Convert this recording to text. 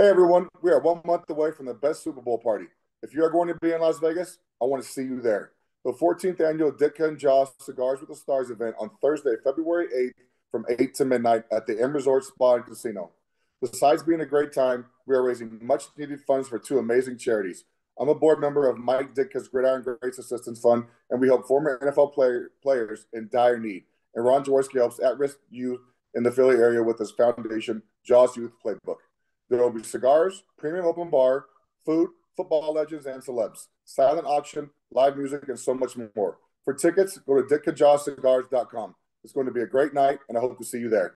Hey everyone, we are one month away from the best Super Bowl party. If you are going to be in Las Vegas, I want to see you there. The 14th annual Ditka and Jaws Cigars with the Stars event on Thursday, February 8th from 8 to midnight at the M Resort Spa and Casino. Besides being a great time, we are raising much needed funds for two amazing charities. I'm a board member of Mike Ditka's Gridiron Greats Assistance Fund, and we help former NFL player, players in dire need. And Ron Jaworski helps at risk youth in the Philly area with his foundation, Jaws Youth Playbook. There will be cigars, premium open bar, food, football legends, and celebs, silent auction, live music, and so much more. For tickets, go to ditkajawcigars.com. It's going to be a great night, and I hope to see you there.